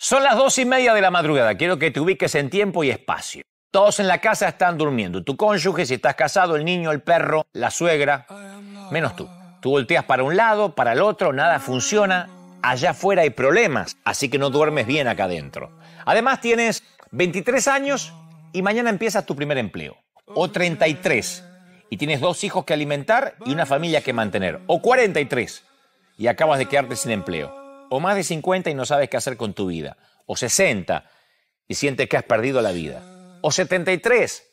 Son las dos y media de la madrugada. Quiero que te ubiques en tiempo y espacio. Todos en la casa están durmiendo. Tu cónyuge, si estás casado, el niño, el perro, la suegra, menos tú. Tú volteas para un lado, para el otro, nada funciona. Allá afuera hay problemas, así que no duermes bien acá adentro. Además tienes 23 años y mañana empiezas tu primer empleo. O 33 y tienes dos hijos que alimentar y una familia que mantener. O 43 y acabas de quedarte sin empleo. O más de 50 y no sabes qué hacer con tu vida. O 60 y sientes que has perdido la vida. O 73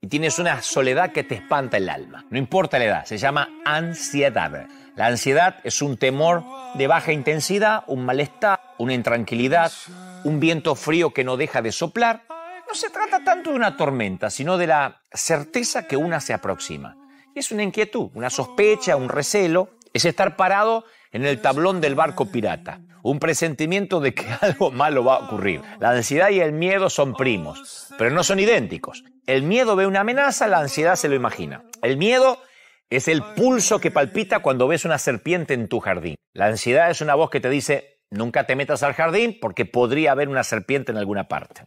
y tienes una soledad que te espanta el alma. No importa la edad, se llama ansiedad. La ansiedad es un temor de baja intensidad, un malestar, una intranquilidad, un viento frío que no deja de soplar. No se trata tanto de una tormenta, sino de la certeza que una se aproxima. Es una inquietud, una sospecha, un recelo, es estar parado en el tablón del barco pirata, un presentimiento de que algo malo va a ocurrir. La ansiedad y el miedo son primos, pero no son idénticos. El miedo ve una amenaza, la ansiedad se lo imagina. El miedo es el pulso que palpita cuando ves una serpiente en tu jardín. La ansiedad es una voz que te dice, nunca te metas al jardín porque podría haber una serpiente en alguna parte.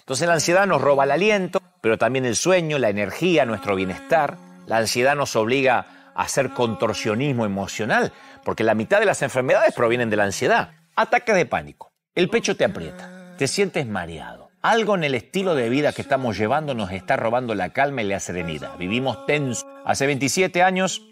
Entonces la ansiedad nos roba el aliento, pero también el sueño, la energía, nuestro bienestar. La ansiedad nos obliga hacer contorsionismo emocional, porque la mitad de las enfermedades provienen de la ansiedad. Ataques de pánico. El pecho te aprieta, te sientes mareado. Algo en el estilo de vida que estamos llevando nos está robando la calma y la serenidad. Vivimos tensos. Hace 27 años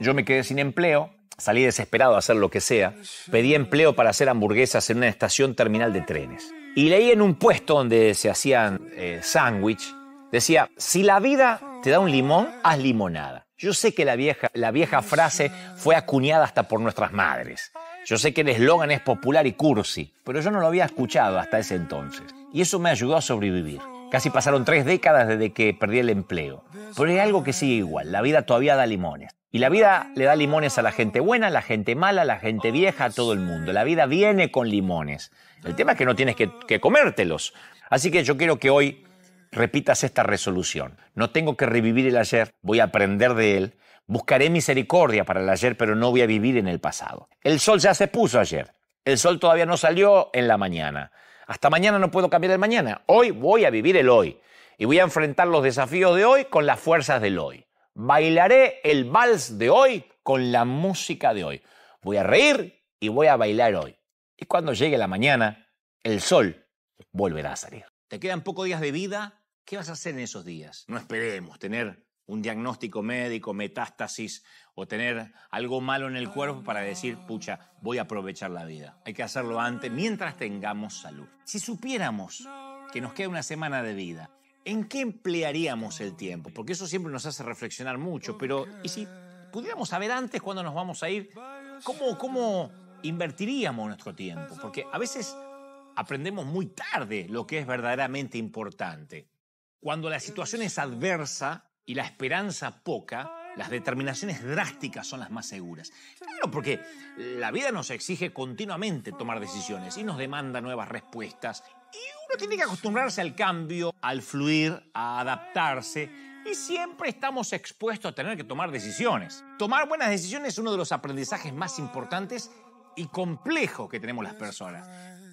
yo me quedé sin empleo, salí desesperado a hacer lo que sea, pedí empleo para hacer hamburguesas en una estación terminal de trenes. Y leí en un puesto donde se hacían eh, sándwich, decía, si la vida te da un limón, haz limonada. Yo sé que la vieja, la vieja frase fue acuñada hasta por nuestras madres. Yo sé que el eslogan es popular y cursi, pero yo no lo había escuchado hasta ese entonces. Y eso me ayudó a sobrevivir. Casi pasaron tres décadas desde que perdí el empleo. Pero hay algo que sigue igual, la vida todavía da limones. Y la vida le da limones a la gente buena, a la gente mala, a la gente vieja, a todo el mundo. La vida viene con limones. El tema es que no tienes que, que comértelos. Así que yo quiero que hoy repitas esta resolución. No tengo que revivir el ayer, voy a aprender de él. Buscaré misericordia para el ayer, pero no voy a vivir en el pasado. El sol ya se puso ayer. El sol todavía no salió en la mañana. Hasta mañana no puedo cambiar el mañana. Hoy voy a vivir el hoy. Y voy a enfrentar los desafíos de hoy con las fuerzas del hoy. Bailaré el vals de hoy con la música de hoy. Voy a reír y voy a bailar hoy. Y cuando llegue la mañana, el sol volverá a salir. ¿Te quedan pocos días de vida? ¿Qué vas a hacer en esos días? No esperemos tener un diagnóstico médico, metástasis o tener algo malo en el cuerpo para decir, pucha, voy a aprovechar la vida. Hay que hacerlo antes, mientras tengamos salud. Si supiéramos que nos queda una semana de vida, ¿en qué emplearíamos el tiempo? Porque eso siempre nos hace reflexionar mucho, pero ¿y si pudiéramos saber antes cuándo nos vamos a ir? ¿Cómo, cómo invertiríamos nuestro tiempo? Porque a veces aprendemos muy tarde lo que es verdaderamente importante. Cuando la situación es adversa y la esperanza poca, las determinaciones drásticas son las más seguras. Claro, porque la vida nos exige continuamente tomar decisiones y nos demanda nuevas respuestas. Y uno tiene que acostumbrarse al cambio, al fluir, a adaptarse. Y siempre estamos expuestos a tener que tomar decisiones. Tomar buenas decisiones es uno de los aprendizajes más importantes y complejos que tenemos las personas.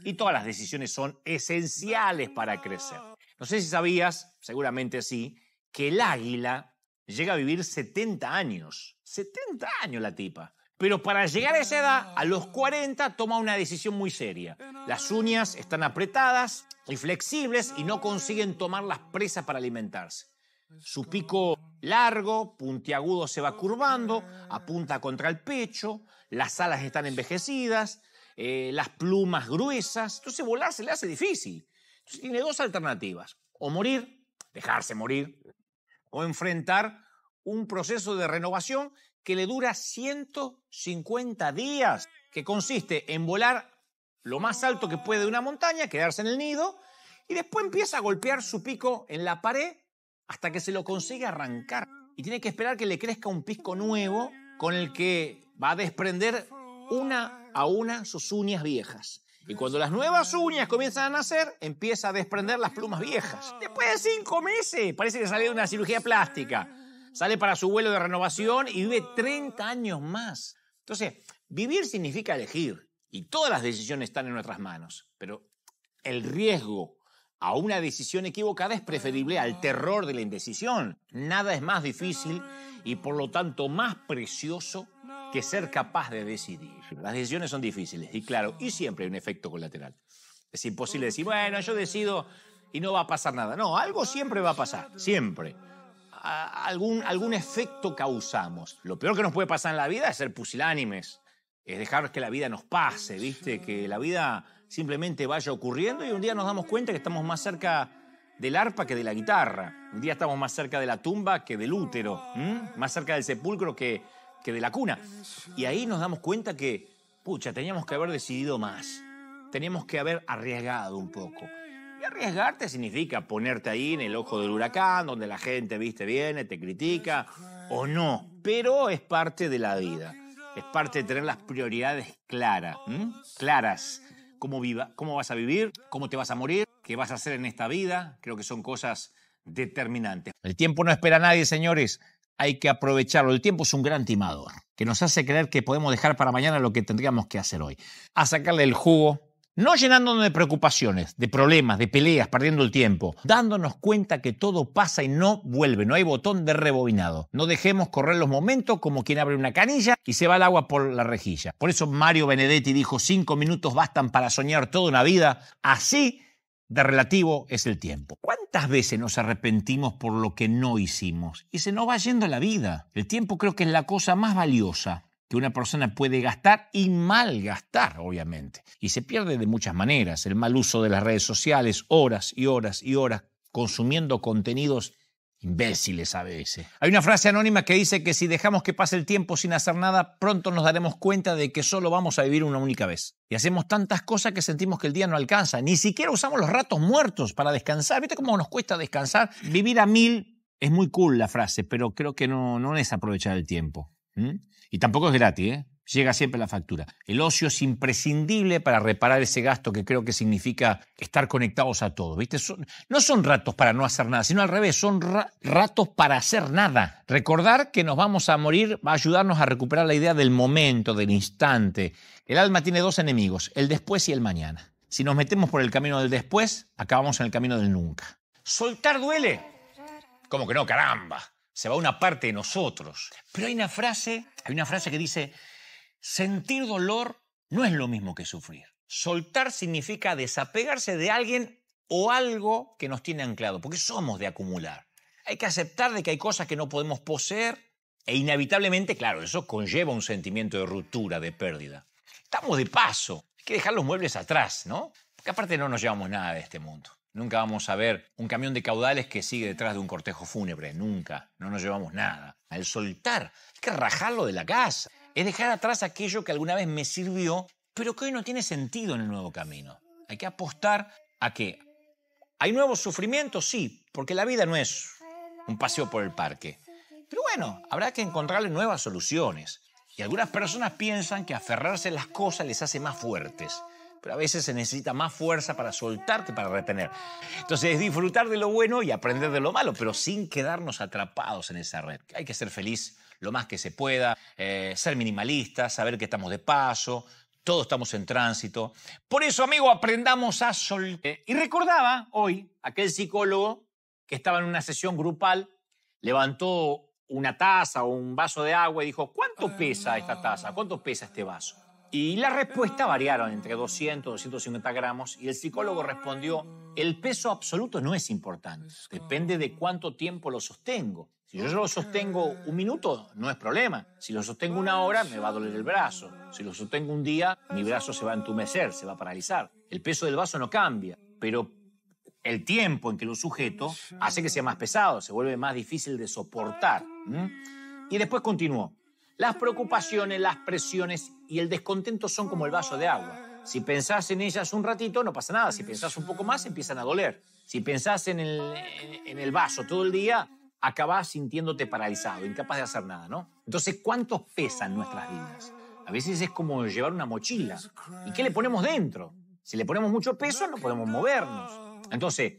Y todas las decisiones son esenciales para crecer. No sé si sabías, seguramente sí, que el águila llega a vivir 70 años. 70 años la tipa. Pero para llegar a esa edad, a los 40, toma una decisión muy seria. Las uñas están apretadas y flexibles y no consiguen tomar las presas para alimentarse. Su pico largo, puntiagudo, se va curvando, apunta contra el pecho, las alas están envejecidas, eh, las plumas gruesas. Entonces volar se le hace difícil tiene dos alternativas, o morir, dejarse morir, o enfrentar un proceso de renovación que le dura 150 días, que consiste en volar lo más alto que puede de una montaña, quedarse en el nido, y después empieza a golpear su pico en la pared hasta que se lo consigue arrancar. Y tiene que esperar que le crezca un pico nuevo con el que va a desprender una a una sus uñas viejas. Y cuando las nuevas uñas comienzan a nacer, empieza a desprender las plumas viejas. Después de cinco meses, parece que sale de una cirugía plástica. Sale para su vuelo de renovación y vive 30 años más. Entonces, vivir significa elegir. Y todas las decisiones están en nuestras manos. Pero El riesgo a una decisión equivocada es preferible al terror de la indecisión. Nada es más difícil y por lo tanto más precioso que ser capaz de decidir. Las decisiones son difíciles y claro, y siempre hay un efecto colateral. Es imposible decir, bueno, yo decido y no va a pasar nada. No, algo siempre va a pasar, siempre. algún, algún efecto causamos. Lo peor que nos puede pasar en la vida es ser pusilánimes, es dejar que la vida nos pase, ¿viste? Que la vida simplemente vaya ocurriendo y un día nos damos cuenta que estamos más cerca del arpa que de la guitarra. Un día estamos más cerca de la tumba que del útero, más cerca del sepulcro que, que de la cuna. Y ahí nos damos cuenta que, pucha, teníamos que haber decidido más. Teníamos que haber arriesgado un poco. Y arriesgarte significa ponerte ahí en el ojo del huracán, donde la gente, viste, viene, te critica, o no. Pero es parte de la vida. Es parte de tener las prioridades claras. Claras. Cómo, viva, cómo vas a vivir, cómo te vas a morir, qué vas a hacer en esta vida. Creo que son cosas determinantes. El tiempo no espera a nadie, señores hay que aprovecharlo. El tiempo es un gran timador que nos hace creer que podemos dejar para mañana lo que tendríamos que hacer hoy. A sacarle el jugo, no llenándonos de preocupaciones, de problemas, de peleas, perdiendo el tiempo, dándonos cuenta que todo pasa y no vuelve, no hay botón de rebobinado. No dejemos correr los momentos como quien abre una canilla y se va el agua por la rejilla. Por eso Mario Benedetti dijo, cinco minutos bastan para soñar toda una vida. Así de relativo es el tiempo. ¿Cuántas veces nos arrepentimos por lo que no hicimos? Y se nos va yendo la vida. El tiempo creo que es la cosa más valiosa que una persona puede gastar y malgastar, obviamente. Y se pierde de muchas maneras. El mal uso de las redes sociales, horas y horas y horas consumiendo contenidos imbéciles a veces. Hay una frase anónima que dice que si dejamos que pase el tiempo sin hacer nada, pronto nos daremos cuenta de que solo vamos a vivir una única vez. Y hacemos tantas cosas que sentimos que el día no alcanza. Ni siquiera usamos los ratos muertos para descansar. ¿Viste cómo nos cuesta descansar? Vivir a mil es muy cool la frase, pero creo que no, no es aprovechar el tiempo. Y tampoco es gratis, ¿eh? Llega siempre la factura. El ocio es imprescindible para reparar ese gasto que creo que significa estar conectados a todos. ¿viste? no son ratos para no hacer nada, sino al revés, son ratos para hacer nada. Recordar que nos vamos a morir va a ayudarnos a recuperar la idea del momento, del instante. El alma tiene dos enemigos, el después y el mañana. Si nos metemos por el camino del después, acabamos en el camino del nunca. Soltar duele. ¿Cómo que no, caramba? Se va una parte de nosotros. Pero hay una frase, hay una frase que dice, Sentir dolor no es lo mismo que sufrir. Soltar significa desapegarse de alguien o algo que nos tiene anclado, porque somos de acumular. Hay que aceptar de que hay cosas que no podemos poseer e inevitablemente, claro, eso conlleva un sentimiento de ruptura, de pérdida. Estamos de paso, hay que dejar los muebles atrás, ¿no? Porque aparte no nos llevamos nada de este mundo. Nunca vamos a ver un camión de caudales que sigue detrás de un cortejo fúnebre, nunca. No nos llevamos nada. Al soltar, hay que rajarlo de la casa es dejar atrás aquello que alguna vez me sirvió, pero que hoy no tiene sentido en el nuevo camino. Hay que apostar a que hay nuevos sufrimientos, sí, porque la vida no es un paseo por el parque. Pero bueno, habrá que encontrarle nuevas soluciones. Y algunas personas piensan que aferrarse a las cosas les hace más fuertes. Pero a veces se necesita más fuerza para soltar que para retener. Entonces es disfrutar de lo bueno y aprender de lo malo, pero sin quedarnos atrapados en esa red. Hay que ser feliz lo más que se pueda, eh, ser minimalistas, saber que estamos de paso, todos estamos en tránsito. Por eso, amigo, aprendamos a soltar. Y recordaba hoy aquel psicólogo que estaba en una sesión grupal, levantó una taza o un vaso de agua y dijo, ¿cuánto pesa esta taza? ¿Cuánto pesa este vaso? Y las respuestas variaron entre 200 y 250 gramos y el psicólogo respondió, el peso absoluto no es importante, depende de cuánto tiempo lo sostengo. Si yo lo sostengo un minuto, no es problema. Si lo sostengo una hora, me va a doler el brazo. Si lo sostengo un día, mi brazo se va a entumecer, se va a paralizar. El peso del vaso no cambia, pero el tiempo en que lo sujeto hace que sea más pesado, se vuelve más difícil de soportar. Y después continuó. Las preocupaciones, las presiones y el descontento son como el vaso de agua. Si pensás en ellas un ratito, no pasa nada. Si pensás un poco más, empiezan a doler. Si pensás en el, en el vaso todo el día, acabas sintiéndote paralizado, incapaz de hacer nada, ¿no? Entonces, ¿cuánto pesan nuestras vidas? A veces es como llevar una mochila. ¿Y qué le ponemos dentro? Si le ponemos mucho peso, no podemos movernos. Entonces,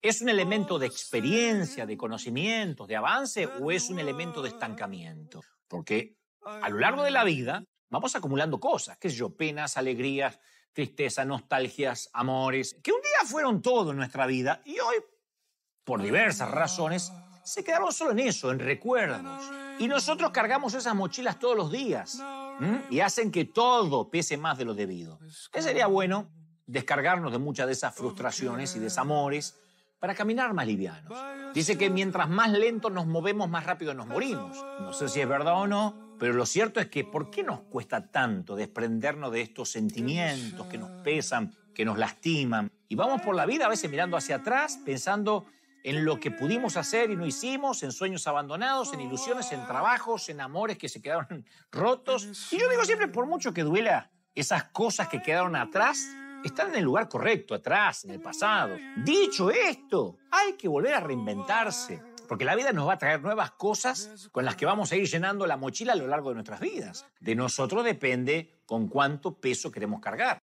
¿es un elemento de experiencia, de conocimientos, de avance o es un elemento de estancamiento? Porque a lo largo de la vida vamos acumulando cosas, qué sé yo, penas, alegrías, tristeza, nostalgias, amores, que un día fueron todo en nuestra vida y hoy, por diversas razones, se quedaron solo en eso, en recuerdos. Y nosotros cargamos esas mochilas todos los días y hacen que todo pese más de lo debido. ¿Qué sería bueno descargarnos de muchas de esas frustraciones y desamores para caminar más livianos. Dice que mientras más lento nos movemos, más rápido nos morimos. No sé si es verdad o no, pero lo cierto es que ¿por qué nos cuesta tanto desprendernos de estos sentimientos que nos pesan, que nos lastiman? Y vamos por la vida a veces mirando hacia atrás, pensando en lo que pudimos hacer y no hicimos, en sueños abandonados, en ilusiones, en trabajos, en amores que se quedaron rotos. Y yo digo siempre, por mucho que duela, esas cosas que quedaron atrás están en el lugar correcto, atrás, en el pasado. Dicho esto, hay que volver a reinventarse. Porque la vida nos va a traer nuevas cosas con las que vamos a ir llenando la mochila a lo largo de nuestras vidas. De nosotros depende con cuánto peso queremos cargar.